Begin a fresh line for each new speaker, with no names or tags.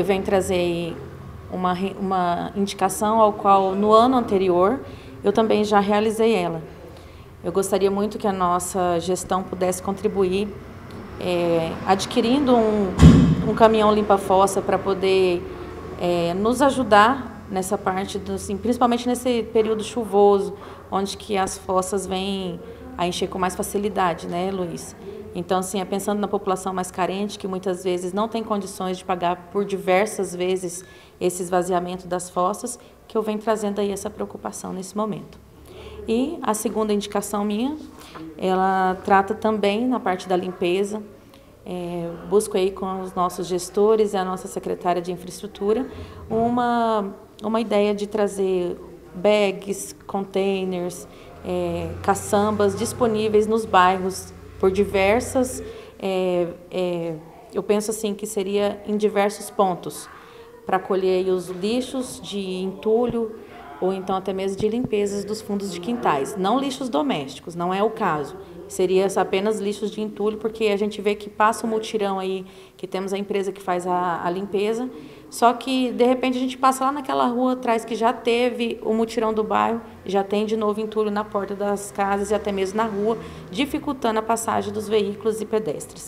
Eu venho trazer uma, uma indicação ao qual no ano anterior eu também já realizei ela. Eu gostaria muito que a nossa gestão pudesse contribuir é, adquirindo um, um caminhão limpa-fossa para poder é, nos ajudar nessa parte, do, assim, principalmente nesse período chuvoso, onde que as fossas vêm a encher com mais facilidade, né, Luiz? Então, assim, é pensando na população mais carente, que muitas vezes não tem condições de pagar por diversas vezes esse esvaziamento das fossas, que eu venho trazendo aí essa preocupação nesse momento. E a segunda indicação minha, ela trata também na parte da limpeza. É, busco aí com os nossos gestores e a nossa secretária de infraestrutura uma, uma ideia de trazer bags, containers, é, caçambas disponíveis nos bairros por diversas, é, é, eu penso assim que seria em diversos pontos, para colher os lixos de entulho ou então até mesmo de limpezas dos fundos de quintais. Não lixos domésticos, não é o caso. Seria apenas lixos de entulho, porque a gente vê que passa um mutirão aí, que temos a empresa que faz a, a limpeza, só que, de repente, a gente passa lá naquela rua atrás que já teve o mutirão do bairro, já tem de novo entulho na porta das casas e até mesmo na rua, dificultando a passagem dos veículos e pedestres.